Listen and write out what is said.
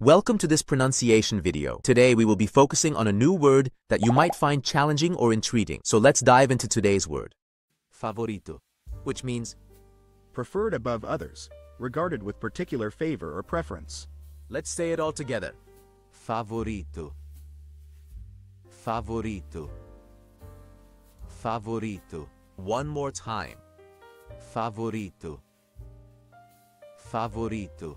Welcome to this pronunciation video. Today we will be focusing on a new word that you might find challenging or intriguing. So let's dive into today's word. Favorito, which means, preferred above others, regarded with particular favor or preference. let's say it all together. Favorito. Favorito. Favorito. One more time. Favorito. Favorito.